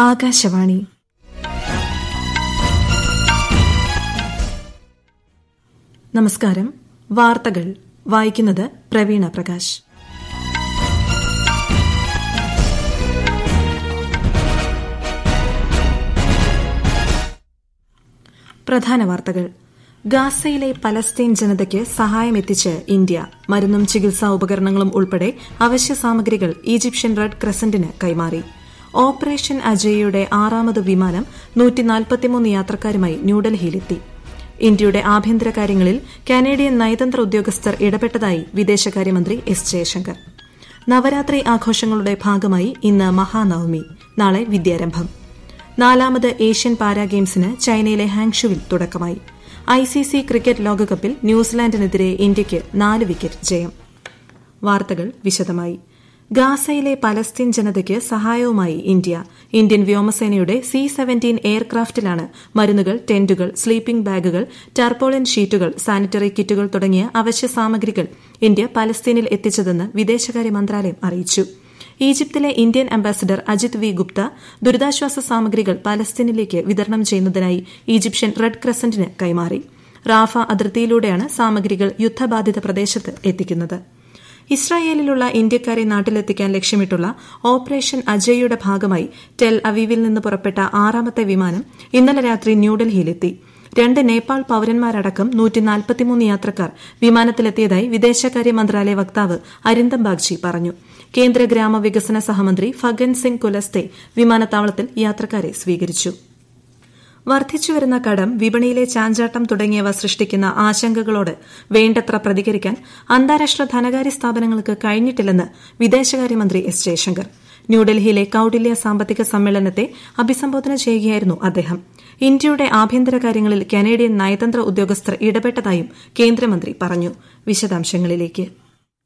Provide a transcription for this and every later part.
ആകാശവാണി. നമസ്കാരം. വാർത്തകൾ. വായിക്കുന്നത് പ്രവീണ പ്രകാശ്. പ്രധാന വാർത്തകൾ. ഗാസയിലെ പലസ്തീൻ ജനതയ്ക്ക് സഹായമെത്തിച്ച് ഇന്ത്യ. മരുന്നും ചികിത്സാ ഉപകരണങ്ങളും ഉൾപ്പെടെ അവശ്യ സാമഗ്രികൾ ഈജിപ്ഷ്യൻ റെഡ് ക്രസന്റിന് കൈമാറി. ഓപ്പറേഷൻ അജയ്യുടെ ആറാമത് വിമാനം യാത്രക്കാരുമായി ന്യൂഡൽഹിയിലെത്തി. ഇന്ത്യയുടെ ആഭ്യന്തര കാര്യങ്ങളിൽ കാനേഡിയൻ നയതന്ത്ര ഉദ്യോഗസ്ഥർ ഇടപെട്ടതായി വിദേശകാര്യമന്ത്രി എസ് ജയശങ്കർ. നവരാത്രി ആഘോഷങ്ങളുടെ ഭാഗമായി ഇന്ന് മഹാനവമി നാളെ വിദ്യാരംഭം. നാലാമത് ഏഷ്യൻ പാരാ ഗെയിംസിന് ചൈനയിലെ ഹാങ്ഷുവിൽ തുടക്കമായി. ഐസിസി ക്രിക്കറ്റ് ലോകകപ്പിൽ ന്യൂസിലാൻഡിനെതിരെ ഇന്ത്യയ്ക്ക് നാല് വിക്കറ്റ് ജയം. വാർത്തകൾ വിശദമായി. ഗാസയിലെ പലസ്തീൻ ജനതയ്ക്ക് സഹായവുമായി ഇന്ത്യ. ഇന്ത്യൻ വ്യോമസേനയുടെ സി സെവന്റീൻ എയർക്രാഫ്റ്റിലാണ് മരുന്നുകൾ ടെന്റുകൾ സ്ലീപ്പിംഗ് ബാഗുകൾ ടാർപോളിൻ ഷീറ്റുകൾ സാനിറ്ററി കിറ്റുകൾ തുടങ്ങിയ അവശ്യ സാമഗ്രികൾ ഇന്ത്യ പലസ്തീനിൽ എത്തിച്ചതെന്ന് വിദേശകാര്യ മന്ത്രാലയം അറിയിച്ചു. ഈജിപ്തിലെ Indian ambassador Ajit V Gupta ദുരിതാശ്വാസ സാമഗ്രികൾ പലസ്തീനിലേക്ക് വിതരണം ചെയ്യുന്നതിനായി ഈജിപ്ഷ്യൻ റെഡ് ക്രസന്റിന് കൈമാറി. റാഫ അതിർത്തിയിലൂടെയാണ് സാമഗ്രികൾ യുദ്ധബാധിത പ്രദേശത്ത് എത്തിക്കുന്നത്. ഇസ്രായേലിലുള്ള ഇന്ത്യക്കാരെ നാട്ടിലെത്തിക്കാൻ ലക്ഷ്യമിട്ടുള്ള ഓപ്പറേഷൻ അജയ്യുടെ ഭാഗമായി ടെൽ അവീവിൽ നിന്ന് പുറപ്പെട്ട ആറാമത്തെ വിമാനം ഇന്നലെ രാത്രി ന്യൂഡൽഹിയിലെത്തി. രണ്ട് നേപ്പാൾ പൌരന്മാരടക്കം യാത്രക്കാർ വിമാനത്തിലെത്തിയതായി വിദേശകാര്യ മന്ത്രാലയ വക്താവ് അരിന്ദം ബാഗ്ചി പറഞ്ഞു. കേന്ദ്ര ഗ്രാമവികസന സഹമന്ത്രി ഫഗൻ സിംഗ് കുലസ്തെ വിമാനത്താവളത്തിൽ യാത്രക്കാരെ സ്വീകരിച്ചു. വർദ്ധിച്ചുവരുന്ന കടം വിപണിയിലെ ചാഞ്ചാട്ടം തുടങ്ങിയവ സൃഷ്ടിക്കുന്ന ആശങ്കകളോട് വേണ്ടത്ര പ്രതികരിക്കാൻ അന്താരാഷ്ട്ര ധനകാര്യ സ്ഥാപനങ്ങൾക്ക് കഴിഞ്ഞിട്ടില്ലെന്ന് വിദേശകാര്യമന്ത്രി എസ് ജയശങ്കർ. ന്യൂഡൽഹിയിലെ കൌടില്യ സാമ്പത്തിക സമ്മേളനത്തെ അഭിസംബോധന ചെയ്യുകയായിരുന്നു അദ്ദേഹം. ഇന്ത്യയുടെ ആഭ്യന്തര കാര്യങ്ങളിൽ കനേഡിയൻ നയതന്ത്ര ഉദ്യോഗസ്ഥർ ഇടപെട്ടതായും കേന്ദ്രമന്ത്രി പറഞ്ഞു. വിശദാംശങ്ങളിലേക്ക്.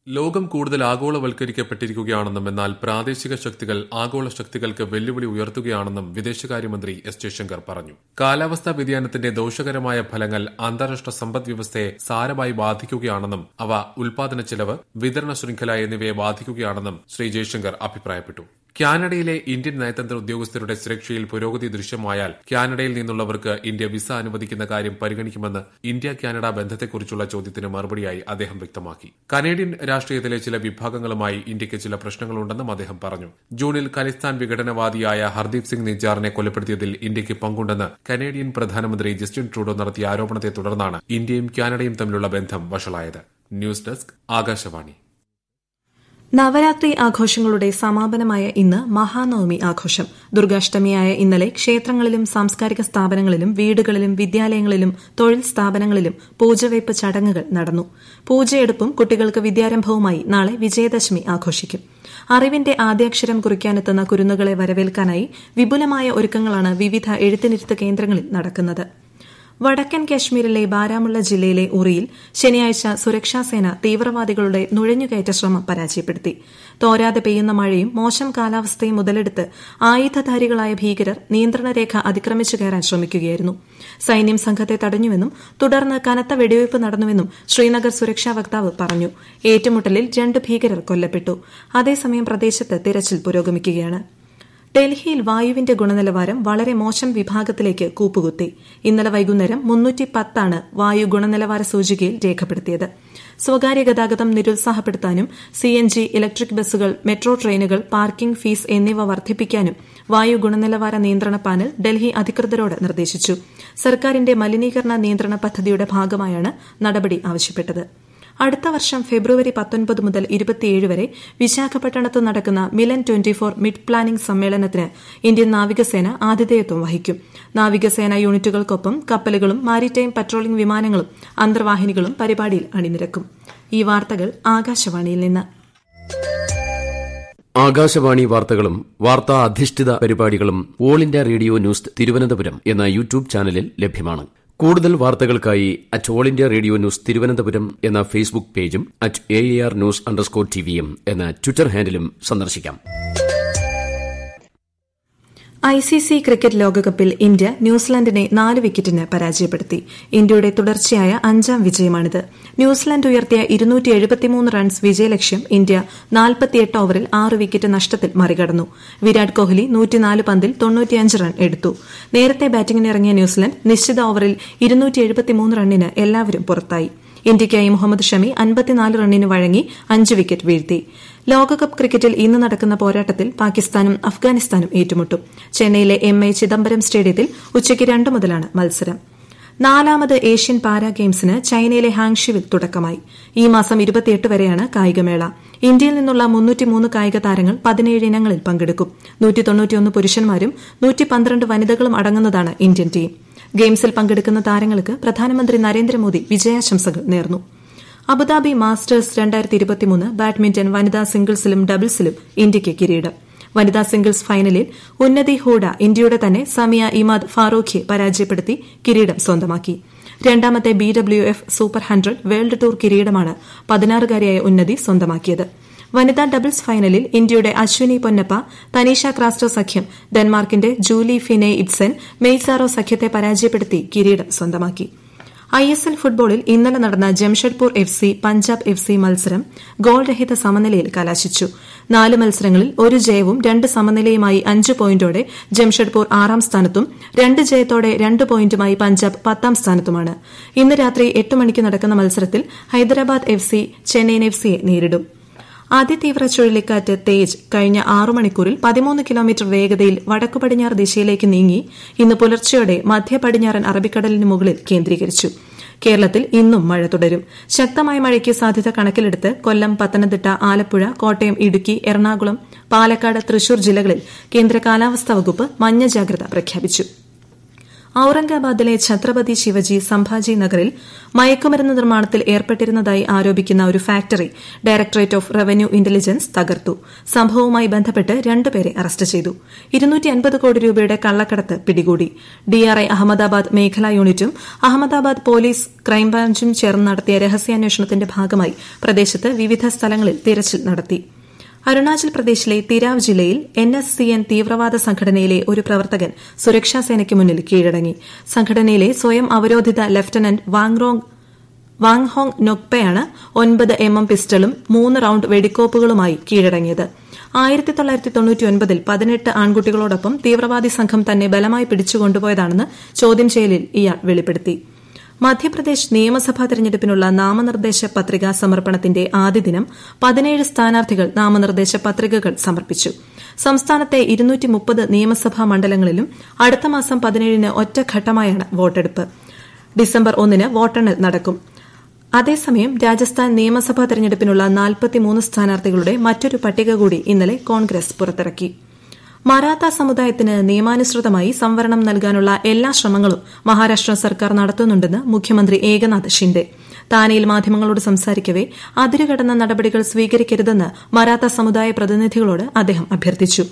ലോകം കൂടുതൽ ആഗോളവൽക്കരിക്കപ്പെട്ടിരിക്കുകയാണെന്നും എന്നാൽ പ്രാദേശിക ശക്തികൾ ആഗോള ശക്തികൾക്ക് വെല്ലുവിളി ഉയർത്തുകയാണെന്നും വിദേശകാര്യമന്ത്രി എസ് ജയശങ്കർ പറഞ്ഞു. കാലാവസ്ഥാ വ്യതിയാനത്തിന്റെ ദോഷകരമായ ഫലങ്ങൾ അന്താരാഷ്ട്ര സമ്പദ് വ്യവസ്ഥയെ സാരമായി ബാധിക്കുകയാണെന്നും അവ ഉൽപാദന ചെലവ് വിതരണ ശൃംഖല എന്നിവയെ ബാധിക്കുകയാണെന്നും ശ്രീ ജയശങ്കർ അഭിപ്രായപ്പെട്ടു. കാനഡയിലെ ഇന്ത്യൻ നയതന്ത്ര ഉദ്യോഗസ്ഥരുടെ സുരക്ഷയിൽ പുരോഗതി ദൃശ്യമായാൽ കാനഡയിൽ നിന്നുള്ളവർക്ക് ഇന്ത്യ വിസ അനുവദിക്കുന്ന കാര്യം പരിഗണിക്കുമെന്ന് ഇന്ത്യ കാനഡ ബന്ധത്തെക്കുറിച്ചുള്ള ചോദ്യത്തിന് മറുപടിയായി അദ്ദേഹം വ്യക്തമാക്കി. കനേഡിയൻ രാഷ്ട്രീയത്തിലെ ചില വിഭാഗങ്ങളുമായി ഇന്ത്യയ്ക്ക് ചില പ്രശ്നങ്ങളുണ്ടെന്നും അദ്ദേഹം പറഞ്ഞു. ജൂണിൽ ഖലിസ്ഥാൻ വിഘടനവാദിയായ ഹർദീപ് സിംഗ് നിജാറിനെ കൊലപ്പെടുത്തിയതിൽ ഇന്ത്യയ്ക്ക് പങ്കുണ്ടെന്ന് കനേഡിയൻ പ്രധാനമന്ത്രി ജസ്റ്റിൻ ട്രൂഡോ നടത്തിയ ആരോപണത്തെ തുടർന്നാണ് ഇന്ത്യയും കാനഡയും തമ്മിലുള്ള ബന്ധം വഷളായത്. News desk Akashvani. നവരാത്രി ആഘോഷങ്ങളുടെ സമാപനമായ ഇന്ന് മഹാനവമി ആഘോഷം. ദുർഗാഷ്ടമിയായ ഇന്നലെ ക്ഷേത്രങ്ങളിലും സാംസ്കാരിക സ്ഥാപനങ്ങളിലും വീടുകളിലും വിദ്യാലയങ്ങളിലും തൊഴിൽ സ്ഥാപനങ്ങളിലും പൂജവയ്പ് ചടങ്ങുകൾ നടന്നു. പൂജയെടുപ്പും കുട്ടികൾക്ക് വിദ്യാരംഭവുമായി നാളെ വിജയദശമി ആഘോഷിക്കും. അറിവിന്റെ ആദ്യാക്ഷരം കുറിക്കാനെത്തുന്ന കുരുന്നുകളെ വരവേൽക്കാനായി വിപുലമായ ഒരുക്കങ്ങളാണ് വിവിധ എഴുത്തിനിരുത്ത് കേന്ദ്രങ്ങളിൽ നടക്കുന്നത്. വടക്കൻ കശ്മീരിലെ ബാരാമുള്ള ജില്ലയിലെ ഉറിയിൽ ശനിയാഴ്ച സുരക്ഷാസേന തീവ്രവാദികളുടെ നുഴഞ്ഞുകയറ്റ ശ്രമം പരാജയപ്പെടുത്തി. തോരാതെ പെയ്യുന്ന മഴയും മോശം കാലാവസ്ഥയും മുതലെടുത്ത് ആയുധധാരികളായ ഭീകരർ നിയന്ത്രണരേഖ അതിക്രമിച്ചു കയറാൻ ശ്രമിക്കുകയായിരുന്നു. സൈന്യം സംഘത്തെ തടഞ്ഞുവെന്നും തുടർന്ന് കനത്ത വെടിവയ്പ് നടന്നുവെന്നും ശ്രീനഗർ സുരക്ഷാ വക്താവ് പറഞ്ഞു. ഏറ്റുമുട്ടലിൽ രണ്ട് ഭീകരർ കൊല്ലപ്പെട്ടു. അതേസമയം പ്രദേശത്ത് തിരച്ചിൽ പുരോഗമിക്കുകയാണ്. ഡൽഹിയിൽ വായുവിന്റെ ഗുണനിലവാരം വളരെ മോശം വിഭാഗത്തിലേക്ക് കൂപ്പുകുത്തി. ഇന്നലെ വൈകുന്നേരം മുന്നൂറ്റി പത്താണ് വായു ഗുണനിലവാര സൂചികയിൽ രേഖപ്പെടുത്തിയത്. സ്വകാര്യ ഗതാഗതം നിരുത്സാഹപ്പെടുത്താനും സി എൻ ജി ഇലക്ട്രിക് ബസ്സുകൾ മെട്രോ ട്രെയിനുകൾ പാർക്കിംഗ് ഫീസ് എന്നിവ വർദ്ധിപ്പിക്കാനും വായു ഗുണനിലവാര നിയന്ത്രണ പാനൽ ഡൽഹി അധികൃതരോട് നിർദ്ദേശിച്ചു. സർക്കാരിന്റെ മലിനീകരണ നിയന്ത്രണ പദ്ധതിയുടെ ഭാഗമായാണ് നടപടി ആവശ്യപ്പെട്ടത്. അടുത്ത വർഷം ഫെബ്രുവരി പത്തൊൻപത് മുതൽ ഇരുപത്തിയേഴ് വരെ വിശാഖപട്ടണത്ത് നടക്കുന്ന Milan twenty four mid planning സമ്മേളനത്തിന് ഇന്ത്യൻ നാവികസേന ആതിഥേയത്വം വഹിക്കും. നാവികസേന യൂണിറ്റുകൾക്കൊപ്പം കപ്പലുകളും മാരിടൈം പട്രോളിംഗ് വിമാനങ്ങളും അന്തർവാഹിനികളും പരിപാടിയിൽ അണിനിരക്കും. ഈ വാർത്തകൾ ആകാശവാണിയിൽ നിന്ന്. ആകാശവാണി വാർത്തകളും വാർത്താ അധിഷ്ഠിത പരിപാടികളും all India radio news Thiruvananthapuram എന്ന യൂട്യൂബ് ചാനലിൽ ലഭ്യമാണ്. കൂടുതൽ വാർത്തകൾക്കായി at all India radio news Thiruvananthapuram എന്ന ഫേസ്ബുക്ക് പേജും at A R news underscore ടിവിയും എന്ന ട്വിറ്റർ ഹാൻഡിലും സന്ദർശിക്കാം. ഐ സി സി ക്രിക്കറ്റ് ലോകകപ്പിൽ ഇന്ത്യ ന്യൂസിലാൻഡിനെ നാല് വിക്കറ്റിന് പരാജയപ്പെടുത്തി. ഇന്ത്യയുടെ തുടർച്ചയായ അഞ്ചാം വിജയമാണിത്. ന്യൂസിലാൻഡ് ഉയർത്തിയ റൺസ് വിജയലക്ഷ്യം ഇന്ത്യ ഓവറിൽ ആറ് വിക്കറ്റ് നഷ്ടത്തിൽ മറികടന്നു. വിരാട് കോഹ്ലി പന്തിൽ റൺ എടുത്തു. നേരത്തെ ബാറ്റിംഗിനിറങ്ങിയ ന്യൂസിലാൻഡ് നിശ്ചിത ഓവറിൽ റണ്ണിന് എല്ലാവരും പുറത്തായി. ഇന്ത്യയ്ക്കായി മുഹമ്മദ് ഷമി അൻപത്തിനാല് റണ്ണിന് വഴങ്ങി അഞ്ച് വിക്കറ്റ് വീഴ്ത്തി. ലോകകപ്പ് ക്രിക്കറ്റിൽ ഇന്ന് നടക്കുന്ന പോരാട്ടത്തിൽ പാകിസ്ഥാനും അഫ്ഗാനിസ്ഥാനും ഏറ്റുമുട്ടും. ചെന്നൈയിലെ എം ഐ ചിദംബരം സ്റ്റേഡിയത്തിൽ ഉച്ചയ്ക്ക് രണ്ട് മുതലാണ് മത്സരം. നാലാമത് ഏഷ്യൻ പാരാ ഗെയിംസിന് ചൈനയിലെ ഹാങ്ഷുവിൽ തുടക്കമായി. ഈ മാസം വരെയാണ് കായികമേള. ഇന്ത്യയിൽ നിന്നുള്ള മുന്നൂറ്റിമൂന്ന് കായിക താരങ്ങൾ പതിനേഴ് ഇനങ്ങളിൽ പങ്കെടുക്കും. പുരുഷന്മാരും വനിതകളും അടങ്ങുന്നതാണ് ഇന്ത്യൻ ടീം. ഗെയിംസിൽ പങ്കെടുക്കുന്ന താരങ്ങൾക്ക് പ്രധാനമന്ത്രി നരേന്ദ്രമോദി വിജയാശംസകൾ നേർന്നു. അബുദാബി മാസ്റ്റേഴ്സ് ബാഡ്മിന്റൺ വനിതാ സിംഗിൾസിലും ഡബിൾസിലും ഇന്ത്യയ്ക്ക് കിരീടം. വനിതാ സിംഗിൾസ് ഫൈനലിൽ ഉന്നതി ഹൂഡ ഇന്ത്യയുടെ തന്നെ സമിയ ഇമാദ് ഫാറൂഖിയെ പരാജയപ്പെടുത്തി കിരീടം സ്വന്തമാക്കി. രണ്ടാമത്തെ B W F super hundred world tour കിരീടമാണ് പതിനാറുകാരിയായ ഉന്നതി സ്വന്തമാക്കിയത്. വനിതാ ഡബിൾസ് ഫൈനലിൽ ഇന്ത്യയുടെ അശ്വിനി പൊന്നപ്പ തനീഷ ക്രാസ്റ്റോ സഖ്യം ഡെൻമാർക്കിന്റെ ജൂലി ഫിനെ ഇബ്സൻ മെയ്സാറോ സഖ്യത്തെ പരാജയപ്പെടുത്തി കിരീടം സ്വന്തമാക്കി. ഐ എസ് എൽ ഫുട്ബോളിൽ ഇന്നലെ നടന്ന Jamshedpur F C Punjab F C മത്സരം ഗോൾരഹിത സമനിലയിൽ കലാശിച്ചു. നാല് മത്സരങ്ങളിൽ ഒരു ജയവും രണ്ട് സമനിലയുമായി അഞ്ച് പോയിന്റോടെ ജംഷഡ്പൂർ ആറാം സ്ഥാനത്തും രണ്ട് ജയത്തോടെ രണ്ട് പോയിന്റുമായി പഞ്ചാബ് പത്താം സ്ഥാനത്തുമാണ്. ഇന്ന് രാത്രി എട്ട് മണിക്ക് നടക്കുന്ന മത്സരത്തിൽ Hyderabad F C Chennaiyin F സിയെ നേരിടും. അതിതീവ്ര ചുഴലിക്കാറ്റ് തേജ് കഴിഞ്ഞ ആറു മണിക്കൂറിൽ പതിമൂന്ന് കിലോമീറ്റർ വേഗതയിൽ വടക്കു പടിഞ്ഞാറ് ദിശയിലേക്ക് നീങ്ങി ഇന്ന് പുലർച്ചയോടെ മധ്യപടിഞ്ഞാറൻ അറബിക്കടലിന് മുകളിൽ കേന്ദ്രീകരിച്ചു. കേരളത്തിൽ ഇന്നും മഴ തുടരും. ശക്തമായ മഴയ്ക്ക് സാധ്യത കണക്കിലെടുത്ത് കൊല്ലം പത്തനംതിട്ട ആലപ്പുഴ കോട്ടയം ഇടുക്കി എറണാകുളം പാലക്കാട് തൃശൂർ ജില്ലകളിൽ കേന്ദ്ര കാലാവസ്ഥാ വകുപ്പ് മഞ്ഞ ജാഗ്രത പ്രഖ്യാപിച്ചു. ഔറംഗാബാദിലെ ഛത്രപതി ശിവജി സംഭാജി നഗറിൽ മയക്കുമരുന്ന് നിർമ്മാണത്തിൽ ഏർപ്പെട്ടിരുന്നതായി ആരോപിക്കുന്ന ഒരു factory directorate of revenue intelligence തകർത്തു. സംഭവവുമായി ബന്ധപ്പെട്ട് രണ്ടുപേരെ അറസ്റ്റ് ചെയ്തു. കോടി രൂപയുടെ കള്ളക്കടത്ത് പിടികൂടി. ഡിആർഐ അഹമ്മദാബാദ് മേഖലാ യൂണിറ്റും അഹമ്മദാബാദ് പോലീസ് ക്രൈംബ്രാഞ്ചും ചേർന്ന് നടത്തിയ രഹസ്യാന്വേഷണത്തിന്റെ ഭാഗമായി പ്രദേശത്ത് വിവിധ സ്ഥലങ്ങളിൽ തിരച്ചിൽ നടത്തി. അരുണാചൽ പ്രദേശിലെ തിരാവ് ജില്ലയിൽ എൻ എസ് സി എൻ തീവ്രവാദ സംഘടനയിലെ ഒരു പ്രവർത്തകൻ സുരക്ഷാസേനയ്ക്ക് മുന്നിൽ കീഴടങ്ങി. സംഘടനയിലെ സ്വയം അവരോധിത ലഫ്റ്റനന്റ് വാങ്ഹോങ് നൊക്പയാണ് ഒൻപത് എം എം പിസ്റ്റളും മൂന്ന് റൌണ്ട് വെടിക്കോപ്പുകളുമായി കീഴടങ്ങിയത്. ആയിരത്തി തൊള്ളായിരത്തി തൊണ്ണൂറ്റിയൊൻപതിൽ പതിനെട്ട് ആൺകുട്ടികളോടൊപ്പം തീവ്രവാദി സംഘം തന്നെ ബലമായി പിടിച്ചുകൊണ്ടുപോയതാണെന്ന് ചോദ്യം ചെയ്യലിൽ ഇയാൾ വെളിപ്പെടുത്തി. മധ്യപ്രദേശ് നിയമസഭാ തെരഞ്ഞെടുപ്പിനുള്ള നാമനിർദ്ദേശ പത്രികാ സമർപ്പണത്തിന്റെ ആദ്യ ദിനം പതിനേഴ് സ്ഥാനാർത്ഥികൾ നാമനിർദ്ദേശ പത്രികകൾ സമർപ്പിച്ചു. സംസ്ഥാനത്തെ നിയമസഭാ മണ്ഡലങ്ങളിലും അടുത്ത മാസം പതിനേഴിന് ഒറ്റഘട്ടമായാണ് വോട്ടെടുപ്പ്. ഡിസംബർ ഒന്നിന് വോട്ടെണ്ണൽ നടക്കും. അതേസമയം രാജസ്ഥാൻ നിയമസഭാ തെരഞ്ഞെടുപ്പിനുള്ള സ്ഥാനാർത്ഥികളുടെ മറ്റൊരു പട്ടിക കൂടി ഇന്നലെ കോൺഗ്രസ് പുറത്തിറക്കി. മറാത്ത സമുദായത്തിന് നിയമാനുസൃതമായി സംവരണം നൽകാനുള്ള എല്ലാ ശ്രമങ്ങളും മഹാരാഷ്ട്ര സർക്കാർ നടത്തുന്നുണ്ടെന്ന് മുഖ്യമന്ത്രി ഏകനാഥ് ഷിൻഡെ. താനെയിൽ മാധ്യമങ്ങളോട് സംസാരിക്കവെ അതിരുകടന്ന നടപടികൾ സ്വീകരിക്കരുതെന്ന് മറാത്ത സമുദായ പ്രതിനിധികളോട് അദ്ദേഹം അഭ്യർത്ഥിച്ചു.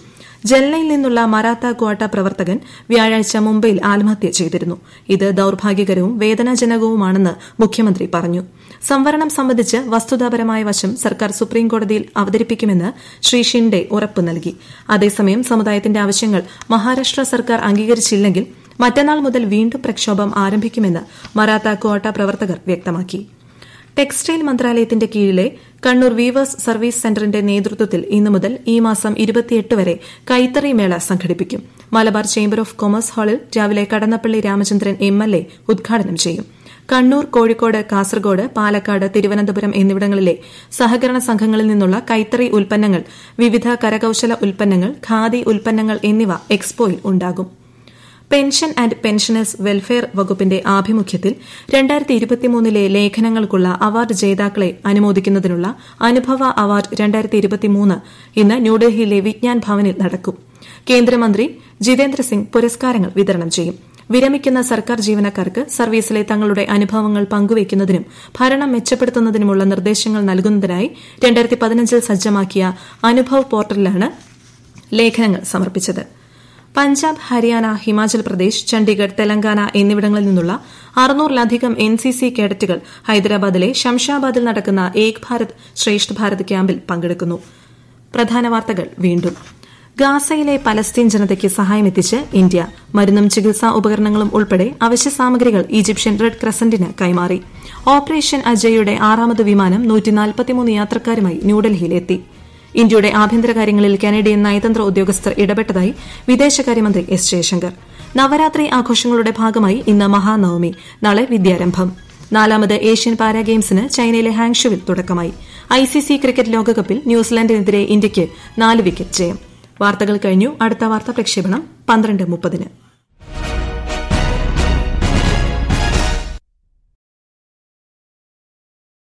ജൽനയിൽ നിന്നുള്ള മറാത്ത ക്വാട്ട പ്രവർത്തകൻ വ്യാഴാഴ്ച മുംബൈയിൽ ആത്മഹത്യ ചെയ്തിരുന്നു. ഇത് ദൌർഭാഗ്യകരവും വേദനാജനകവുമാണെന്ന് മുഖ്യമന്ത്രി പറഞ്ഞു. സംവരണം സംബന്ധിച്ച് വസ്തുതാപരമായ വശം സർക്കാർ സുപ്രീംകോടതിയിൽ അവതരിപ്പിക്കുമെന്ന് ശ്രീ ഷിൻഡെ ഉറപ്പ് നൽകി. അതേസമയം സമുദായത്തിന്റെ ആവശ്യങ്ങൾ മഹാരാഷ്ട്ര സർക്കാർ അംഗീകരിച്ചില്ലെങ്കിൽ മറ്റന്നാൾ മുതൽ വീണ്ടും പ്രക്ഷോഭം ആരംഭിക്കുമെന്ന് മറാത്ത ക്വാട്ട പ്രവർത്തകർ വ്യക്തമാക്കി. ടെക്സ്റ്റൈൽ മന്ത്രാലയത്തിന്റെ കീഴിലെ കണ്ണൂർ വീവേഴ്സ് സർവീസ് സെന്ററിന്റെ നേതൃത്വത്തിൽ ഇന്നു മുതൽ ഈ മാസം ഇരുപത്തിയെട്ട് വരെ കൈത്തറി മേള സംഘടിപ്പിക്കും. മലബാർ ചേംബർ ഓഫ് കൊമേഴ്സ് ഹാളിൽ രാവിലെ Kadannappalli Ramachandran M L A ഉദ്ഘാടനം ചെയ്യും. കണ്ണൂർ കോഴിക്കോട് കാസർഗോഡ് പാലക്കാട് തിരുവനന്തപുരം എന്നിവിടങ്ങളിലെ സഹകരണ സംഘങ്ങളിൽ നിന്നുള്ള കൈത്തറി ഉൽപ്പന്നങ്ങൾ വിവിധ കരകൌശല ഉൽപ്പന്നങ്ങൾ ഖാദി ഉൽപ്പന്നങ്ങൾ എന്നിവ എക്സ്പോയിൽ ഉണ്ടാകും. പെൻഷൻ ആന്റ് പെൻഷനേഴ്സ് വെൽഫെയർ വകുപ്പിന്റെ ആഭിമുഖ്യത്തിൽ രണ്ടായിരത്തി ഇരുപത്തിമൂന്നിലെ ലേഖനങ്ങൾക്കുള്ള അവാർഡ് ജേതാക്കളെ അനുമോദിക്കുന്നതിനുള്ള അനുഭവ അവാർഡ് രണ്ടായിരത്തി ഇരുപത്തിമൂന്ന് ഇന്ന് ന്യൂഡൽഹിയിലെ വിജ്ഞാൻ ഭവനിൽ നടക്കും. കേന്ദ്രമന്ത്രി ജിതേന്ദ്ര സിംഗ് പുരസ്കാരങ്ങൾ വിതരണം ചെയ്യും. വിരമിക്കുന്ന സർക്കാർ ജീവനക്കാർക്ക് സർവീസിലെ തങ്ങളുടെ അനുഭവങ്ങൾ പങ്കുവയ്ക്കുന്നതിനും ഭരണം മെച്ചപ്പെടുത്തുന്നതിനുമുള്ള നിർദ്ദേശങ്ങൾ നൽകുന്നതിനായി രണ്ടായിരത്തി പതിനഞ്ചിൽ സജ്ജമാക്കിയ അനുഭവ് പോർട്ടലിലാണ് ലേഖനങ്ങൾ സമർപ്പിച്ചത്. പഞ്ചാബ് ഹരിയാന ഹിമാചൽ പ്രദേശ് ചണ്ഡിഗഡ് തെലങ്കാന എന്നിവിടങ്ങളിൽ നിന്നുള്ള അറുന്നൂറിലധികം എൻ സി സി കേഡറ്റുകൾ ഹൈദരാബാദിലെ ശംഷാബാദിൽ നടക്കുന്ന ഏക് ഭാരത് ശ്രേഷ്ഠ ഭാരത് ക്യാമ്പിൽ പങ്കെടുക്കുന്നു. ഗാസയിലെ പലസ്തീൻ ജനതയ്ക്ക് സഹായമെത്തിച്ച് ഇന്ത്യ. മരുന്നും ചികിത്സാ ഉപകരണങ്ങളും ഉൾപ്പെടെ അവശ്യ സാമഗ്രികൾ ഈജിപ്ഷ്യൻ റെഡ് ക്രസന്റിന് കൈമാറി. ഓപ്പറേഷൻ അജയ്യുടെ ആറാമത് വിമാനം യാത്രക്കാരുമായി ന്യൂഡൽഹിയിലെത്തി ഇന്ത്യയുടെ ആഭ്യന്തരകാര്യങ്ങളിൽ കനേഡിയൻ നയതന്ത്ര ഉദ്യോഗസ്ഥർ ഇടപെട്ടതായി വിദേശകാര്യമന്ത്രി എസ് ജയശങ്കർ. നവരാത്രി ആഘോഷങ്ങളുടെ ഭാഗമായി ഇന്ന് മഹാനവമി നാളെ വിദ്യാരംഭം. നാലാമത് ഏഷ്യൻ പാരാ ഗെയിംസിന് ചൈനയിലെ ഹാങ്ഷുവിൽ തുടക്കമായി. ഐസിസി ക്രിക്കറ്റ് ലോകകപ്പിൽ ന്യൂസിലാന്റിനെതിരെ ഇന്ത്യയ്ക്ക് നാല് വിക്കറ്റ് ജയം. വാർത്തകൾ കഴിഞ്ഞു. അടുത്ത വാർത്താ പ്രക്ഷേപണം പന്ത്രണ്ട് മുപ്പതിന്.